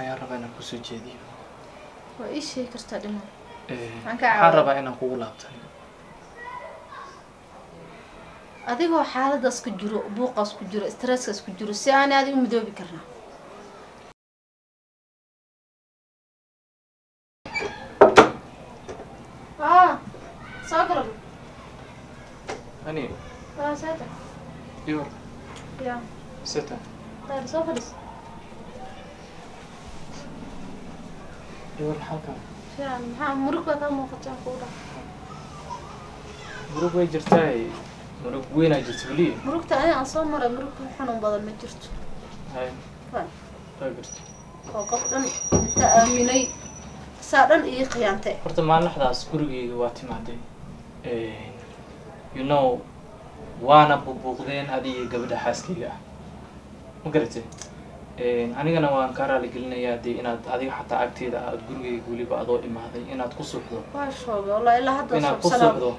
ayaan rabaa inaan ku soo jeediyo? Waa ii sheegi kartaa dhiman. Eh, waxaan rabaa inaan kugu laabtan adigoo xaaladaas ku jiro buuqaas ku jiro stresskaas ku jiro si aanay adigu midoobi karnaa ah soo ani? Ah soo fadhis yor halkan. Maxaa murug baa kaa muuqataa kuu dha murug way jirtaa murug weynaa jirta weliya murugta aniga aan soo maray murug ka xanuun badan ma jirto oo qof dhan inta aaminay saa dhan ii khiyaantay horta maalinaxdaas gurigeyga waa timaaday you know waana bubuuqdeen adiga gabadha xaaskeyga ah ma garatay anigana waan kaa raaligelinayaa dee inaad adiga xataa agteeda aad gurigeyga weliba adoo imaaday inaad ku waa hadda inaad ku suuxdo.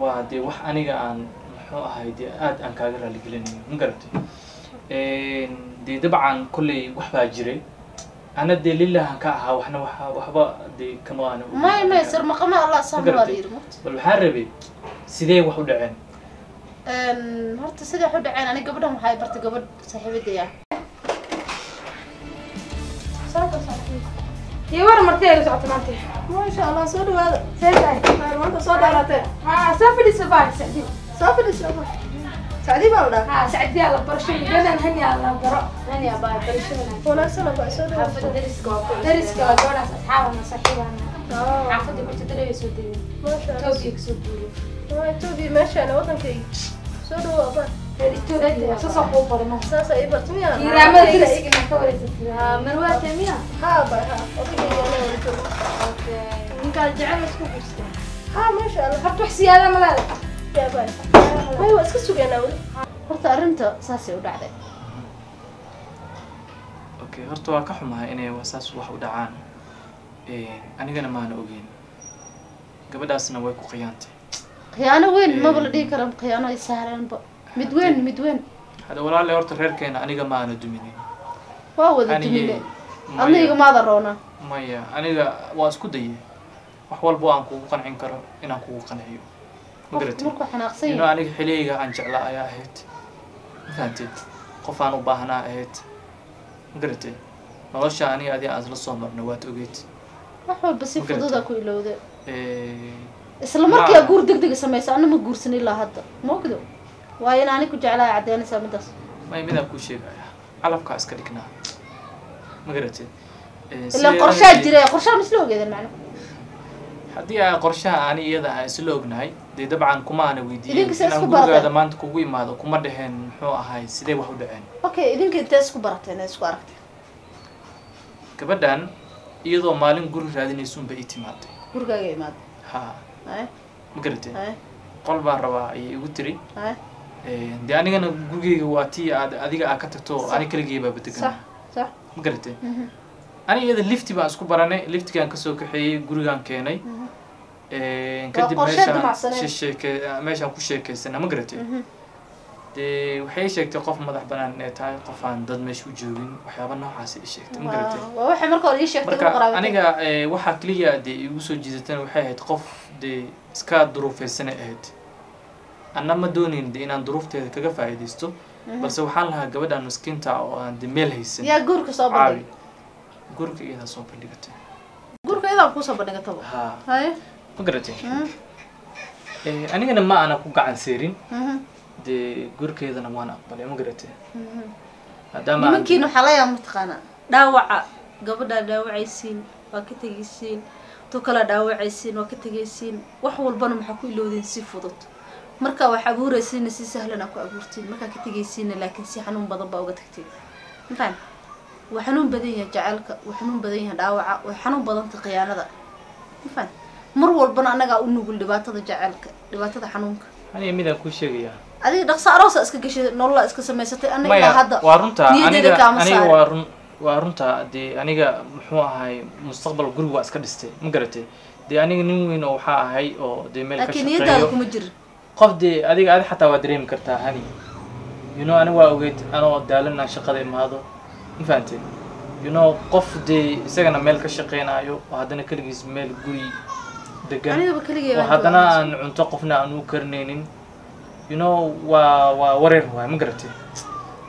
Waa dee wax aniga aan muxuu ahay dee aad aan kaaga raaligelinayo ma garatay dee dabcan kolley wax baa jiray. Ana dee lilahan ka ahaa waxna waxa waxba dee kama aan waa bal waxaan rabay sidee wax u dhaceen? Horta siday waxu dhaceen? Aniga gabadhan waxay bartay gabadh saaxiibadaya iyo war marti ay socoto maanta maasha allah soo dhawaada see tahay maanta soo dhaalatee haa soo fadhiisa baa sacdi soo fadhiisa sacdii baa la dhaha haa sacdiyaa la barasho gadan haniyaa la baro haniyaa baa barasho wanaagsan baa soo xaafada dhawaada dariska waa ku dariska waa gabadhaas asxaabana saaxiibana xaafada marta dareey soo degay maasha toobiya ka soo guuriyo allah etoobiya meeshaan wadankayga soo dhawaada horta arrinta saasay u dhacday okay horta waa ka xumahay inay saas wax u dhacaan anigana maana ogeyn gabadhaasna way ku khiyaantay khiyaano weyn maba la dhihi kara khiyaano ay sahlanba mid weyn mid weyn hadda walaale horta reerkeena aniga maana duminin waa wada dumine adniga maada roona. Maya aniga waa isku daye wax walbo aan kugu qancin karo inaan kugu qanciyo ma qofku garatay markuu xanaaqsan ino yahay. aniga xiliyayga aan jeclaa ayaa ahayd. Ma fahanteed qof aan u baahnaa ahayd. Ma garatay nolosha aniga adi aan isla soo marna waad ogeyd. Wax walba si Ma fududa ku ilowda Eh, isla markiia Ma- guur deg dega samaysa ana ma guursan ilaa hadda. Moogdo waayo in ani ku jeclaa caddeynaysaa midaas may midaan kuu sheegaya calafkaa iska dhignaa ma ilaan sidee qorshaa jira qorshaa misla ogeedan macna haddii aa qorshaha ani iyada aan isla ognahay dee dabcan kuma inaan gurigaada barateen? maanta kugu imaado kuma dheheen muxuu ahay sidee wax u dhaceen? Okay idinka intee isku barateen ee isku aragteen. Gabadhan iyadoo maalin guri raadinaysuunba ii timaaday gurigaaga imaada ha ma haye qol baan rabaa ayay igu tiri dee anigana gurigeyga waa tii aad adiga aa ka tagto ani badegan sax ma garatay mhm, ani iyada lifti baan isku baranay liftigaan ka soo kaxeeyey gurigaan keenay. Mhm, kadib meeshaan meeshaan ku sheekaysana ma garatay mhm. dee waxay sheegtay qof madax banaan inay tahay qof aan dad meesha u joogin waxyaaba noocaas ay sheegtay ma garatay marka aniga waxaa keliya dee igu soo jiidatana waxay ahayd qof dee iska duruufaysanay ahayd anna ma doonayn dee inaan duruufteeda kaga faa'iidaysto? Balse waxaan lahaa gabadhan miskiinta oo aan de meel haysan yaa guurka soo caawi. Bandhigay guriga iyadaa soo bandhigatay guurka iyadaan kuusoo bandhigataba ha haye ma garatay mhm, Eh, anigana ma ana ku gacan seerin mhm, dee gurkeedana waan aqbalay ma garatay mhm. maadaama nimankiin waxaa la yaaba mataqaanaa dhaawaca. Gabadhaa dhaawacaysiin waa ka tegaysiin tu kala dhaawacaysiin waa ka tegaysiin wax walbana maxaa ku ilowdeen si fudud marka wax abuuraysiinna si sahlan aa ku abuurtiin markaa ka tegaysiinna laakiin si xanuun badan baa uga tagtiin mafaan waa xanuun badan yahay jacaylka waa xanuun badan yahay dhaawaca way xanuun badanta khiyaanada. Mafaan mar walbana annagaa u nugul dhibaatada jacaylka dhibaatada xanuunka. Aniga midaan kuu sheegayaa adiga dhaqso aroosa iska gashay nololaa iska samaysatay maya hadda waa runta niyadeeda aniga waa run waa runta dee aniga muxuu ahay mustaqbal guri waa iska dhistay ma garatay? Dee aniga nin weyn oo waxaa ahay oo dee meel ka laakiin niyadaada kuma jirin qof dee adiga adi xataa waa dareemi kartaa hani you know aniga waa ogeyd anoo daalana shaqada imaado ma fahanteen you know qof dee isagana meel ka shaqeynayo oo haddana keligiis meel guri degan oo haddana aan cunto qofna aan u karinaynin you know waa waa wareer waay ma garatay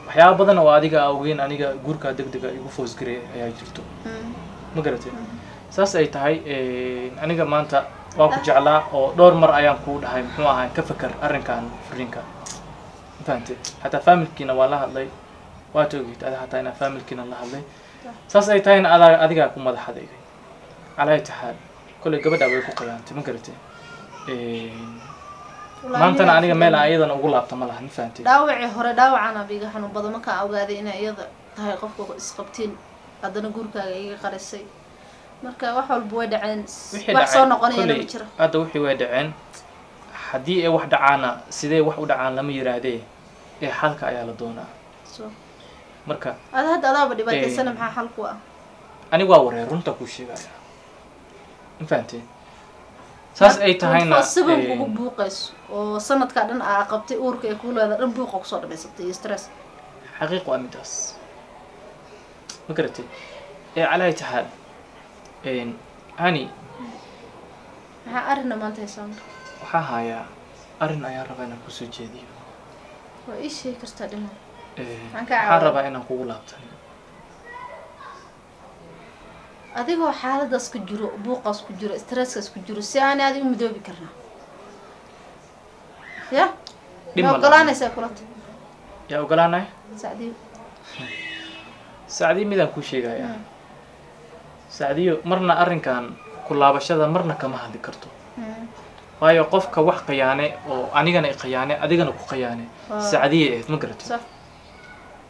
waxyaaba badan oo adiga awgeyn aniga guurkaa deg dega igu foosgareey ayaa jirto. Ma garatay saas ay tahay aniga maanta waa ku jeclaa oo dhowr mar ayaan kuu dhahay muxuu ahaa ka fakar arrinkan furiinka ma fahantay xataa familkiina waa la hadlay. Waad ogid ada hataa inaa familkiina la hadlay. Saas ay tahayna adaa adigaa ku madax adeegay calaa ayati xaal kolley gabadhaa way ku qayaantay ma garatay maantana aniga meel aan iyadana ugu laabta ma laha ma fahantay dhaawacii hore dhaawacana biiga xanuun badan markaan ogaaday inay iyada tahay qofka isqabtiin haddana guurkaaga iga qarisay marka wax walba way dhaceen. Wax soo noqonayana ma jiro. hadda wixii way dhaceen haddii ay wax dhacaana sidee wax u dhacaan lama yiraahdee ee xalka ayaa la doonaa. Marka ada hadda adaaba dhibaataysana maxaa xal ku ah? aniga waa wareer runta kuu sheegaya. Ma fahanteen saas ay tahayna siban kugu buuqayso oo sanadkaa dhan aa qabtay uurka ee kuu leeda dhan buuqa ku soo dhamaysatay iyo stress. Xaqiiq waa midaas ma garatay? Ee calaa taxaal haysaa waxaa hayaa arrin ayaan rabaa inaan ku soo jeediyo. Waa ii sheegi kartaa dhiman Maxaan ka waxaan rabaa inaan kugu laabtan adigoo xaaladaas ku jiro buuqaas ku jiro stresskaas ku jiro si aanay adigu midoobi karnaa. Ya? Ma ogolaanaysaa kulata yaa ogolaanaya sacdiyo sacdiyo midaan kuu sheegayaa sacdiyo marna arrinkan ku laabashada marna kama hadli karto. Waayo qofka wax qayaane oo anigana i qayaane adigana ku qayaane Waa. sacdiya ahayd ma garato. Sax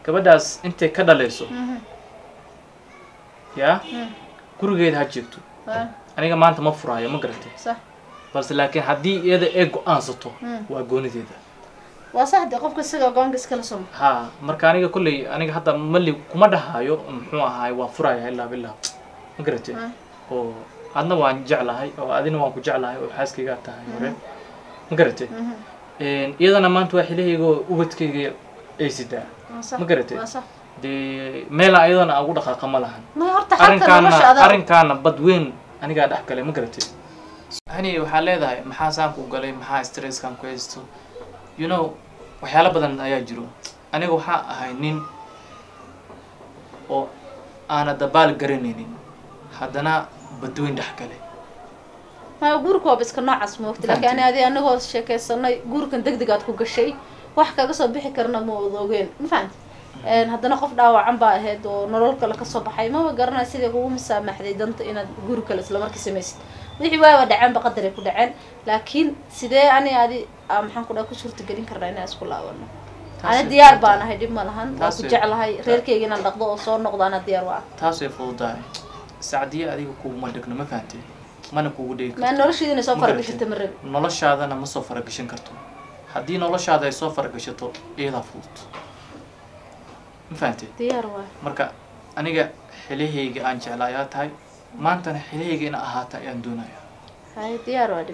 gabadhaas intay ka dhalayso. Mhm. yaa Mm. gurigeeda ha Waa. aniga maanta ma furaayo ma garatay sax balse laakiin haddii iyada ee go'aansato waa goonideeda. Waa sax de qofka isaga goonka iskala somo ha marka aniga kolley aniga hadda mali kuma dhahaayo muxuu ahaay waa furaya ilaa bilaa ma garatay? Mm. oo adna waan jeclahay oo adina waan ku jeclahay oo xaaskaygaa tahay hore ma garatay? Mhm. iyadana maanta waa xilahayga oo ubadkayga ay sidaa. Ma sax. Dee meela ayadana aan ugu dhaqaaqa ma lahan. Arrinkaana arrinkaana bad weyn anigaa dhex galay ma garatay? Hani waxaa leedahay maxaa saan ku galay maxaa stresskan ku haysto? You know waxyaalo badan ayaa jiro. Aniga waxaa ahay nin oo aana dabaal garanaynin haddana badweyn dhex galay maya guurka waaba iska noocaas moogta laakiin ani adi anagoo sheekaysanay guurkan deg degaad ku gashay wax kaga soo bixi karna ma wada ogeen ma fahamti haddana qof dhaawacan baa ahayd oo nolol kale ka soo baxay maba garanay sidai kugu masaamaxday danta inaad guur kale isla markii samaysid. Wixii waaba dhaceen ba qadaray ku dhaceen laakiin sidee ani adi aa maxaan ku dhaha ku suurtagelin karnaa inaan isku laabano ani Taas- diyaar baan ahay dhib ma lahan waa taas- ku jeclahay reerkeyga inaan dhaqdo oo soo noqdo ana diyaar waa taas way fududahay sacdiye adiga kuguma dhegno ma fahantay mana kugu dhegi maa karto? Nolosheeda inay soo Ma soo faragashan karto. Haddii noloshaada ay soo faragashato iyadaa fudud. Ma waa marka aniga xilahayga aan jecla ayaa tahay. Maantana xilahayga ina ahaata ayaan doonaya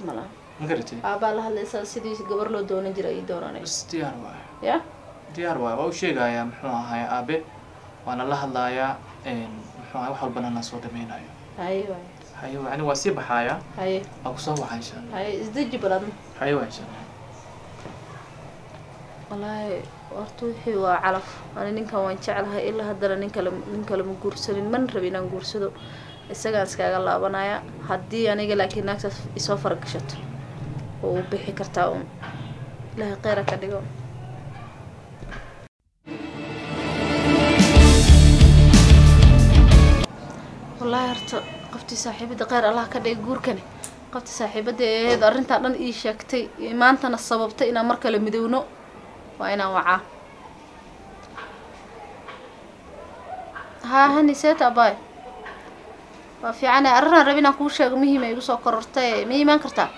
ma bas diyaar waaya ya? Diyaar waaya waa u sheegayaa muxuu ahaay aabe? Waana la ahay wax walbana na soo dhameynayo haye haye waa sii baxaaya waa ku soo waxa insha allah haye waa insha allah wallaahi horta wixii waa calaf. Ani ninkan waan jeclahay ilaa haddana nin kale nin kale ma guursanin mana rabi inaan guursado isagaan iskaaga laabanaya haddii aniga laakiin naagtaas isoo faragashato oo u bixi kartaa un ilaahay kheyra ka dhigo wallaahi horta qoftii saaxiibada kheyr allah ka dhigay guurkani. Qoftii saaxiibada aheed arrintaa dhan ii sheegtay maantana sababtay inaan mar kale midowno. Waa inaan wacaa. Haa hani seeta abaay waa fiican arrinaan rabi inaan kuu sheego muhiima igu soo korortay. Ma imaan kartaa?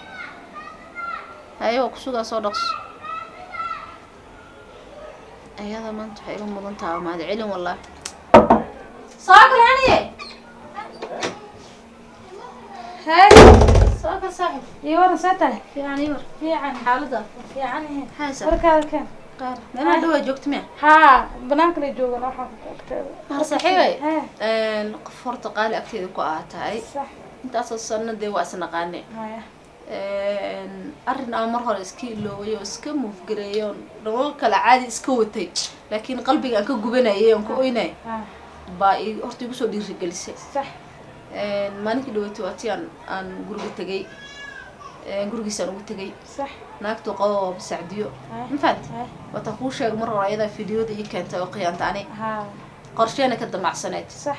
Haye waa kusugaa soo dhaqso. Ayada maanta waxay iga mudan tahay mahad celin wallaahi. Soo هاي soo gal saaxib يورا ساتر fiican ibar في عن xaalada في عنه haysa وركا كان qaar meelaha dhawaa joogta miya haa banaanka lay joogan waxaan ku agteeda har saaxiibay Hee. qof horta qaali agteeda ku ahaa tahay sax intaasoo sano dee waa isnaqaane haya arrin aan mar hore iska ilooway oo iska muufgareeyay oon nolol kale caadi iska watay laakiin qalbiga aan ka gubanayay oon ka oynay haa baa i- horta igu soo dhiirigelisay sax maalinkii dhaweetay waa tii aan aan guriga tegay gurigiisaan ugu tegay sax. Naagtuu qabo waa basacdiyo Hee. ma fahanti Hee. wataan kuu sheegay mar hore ayadaa fideoda ii keentay oo khiyaanta ani haa qorsheena ka damacsaneyd sax.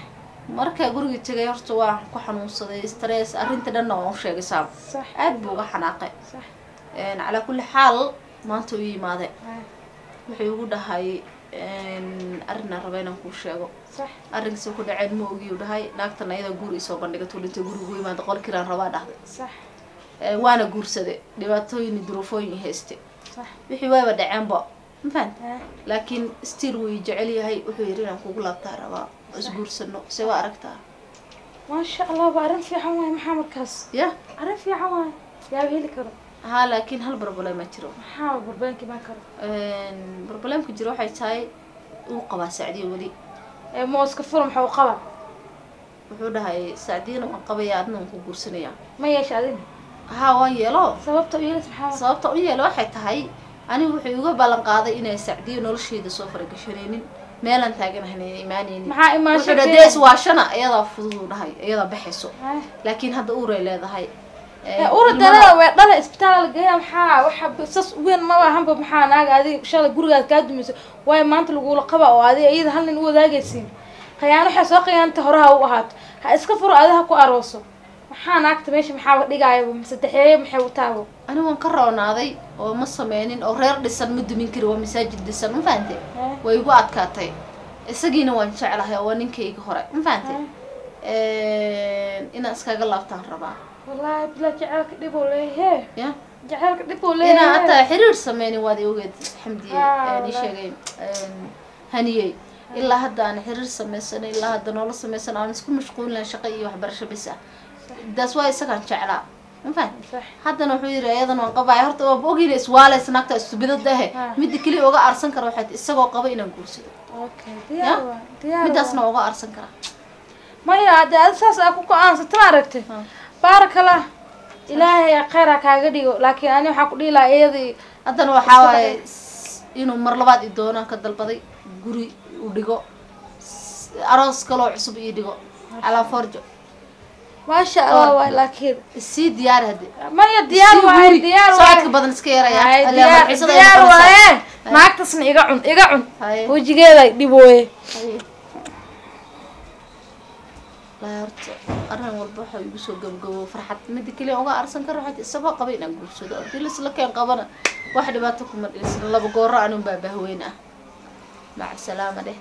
Markaa guriga tegay horta waan ku xanuunsaday stress arrinta dhanna waan u sheegay saam. Sax. Aad buu uga xanaaqay. Calaa kulli xaal maanta u yimaade wuxuu igu dhahay arrinaan raba inaan kuu sheego. Sax arrinkiisa ku dhaceen ma ogi u dhahay. Naagtan ayada guur isoo bandhigay tulintay guriga ugu yimaada qolkiiraan rabaa dhahday. Waana guursaday dhibaatooyin duruufooyin hayste wixii waaba dhaceenba ma laakiin still wuu i jecel yahay. Wuxuu yidhi inaan kugu laabtaa rabaa. Oo isguursano se waa aragtaa? Maasha allah ba arrin fiican waaye maxaa markaas ya? Arrin fiican waaye. Yaaba heli karo haa laakiin hal barbalema jiro. Barbalemka jiro waxay tahay uu qabaa sacdiya weli. Mooska fura maxaa u qabaa? Wuxuu dhahay sacdiyana waan qabaya adna waan ku guursanayaa ma yeesha adina? Haa waan yeelo. Sababta u sababta yeelo waxay tahay anigu wuxuu iga ballan qaaday inay sacdiyo nolosheeda soo faragashanaynin meelaan taaganahan ayna imaanaynin. Maxaa imaan wuxuu dees waashana iyadaa fudud uu dhahay iyadaa baxayso. Laakiin hadda uuray leedahay ee ura dalada way isbitaal geeya maxaa waxa sas weyn ma ahanba maxaa naaga adiga shalay gurigaad kaa dumayso waayo maanta lagula qaba oo adiga iyada hal nin u wadaagaysiin. Waxay soo khiyaanta horaha u ahaato. Ha iska furo adiga ha ku arooso. Maxaa naagta meesha maxaa dhigaayaba saddexeeye maxay u taabo ani waan ka roonaaday oo ma sameynin oo reer dhisan ma dumin kari waa masaajid dhisan ma fahante way igu adkaatay. Isagiina waan jeclahay oo waa ninkayga hore ma fahante inaan iskaga laabtaan rabaa wallaahi bilaa jaceelka dhib oo leeyahe ya. Jaceelka dhib hataa xiriir sameynin waad ogeed xamdiye Ah, ii wallaahi. sheegay haniyey. Ilaa hadda aan xiriir samaysanay ilaa hadda noola samaysan aan isku mashquulina shaqo iyo waxbarasho bis ah. Daas waa isagaan jeclaa. Haddana wuxuu yidhi iyadan waan qabaya horta waaba ogeyna iswaalaysa naagta istubidada ahe Ah. midda keliya uga arsan kara waxay tahay isagoo qaba inaan guursado waa uga arsan karaa maya haddii adi saas aa ku go'aansata ma aragtay Ah. Baarakallah ilaahay kheyr ha kaaga dhigo laakiin ani waxaa ku dhihi lahaa iyadii haddana waxaa waaye inuu mar labaad i doonaan ka dalbaday guri u dhigo aroos kaloo cusub ii dhigo calaa forjo maasha allah waay laakiin sii diyaari hadde. Maya diyaar waaye diyaar socodka waaye badan iska yaraya. Diyaar diyaar waaye naagtasna iga cun iga cun. Wejigeeda dhibooye Haye. Wallaahi horta arrin walba waxa igu soo gabagabo farxad mida keliya uga arsan karo waxay tahay isagoo qaba inaan guursado haddii laisla keen qabana wax dhibaato kuma dhisin laba gooro anun baa bahweyn ah maca salaama dheh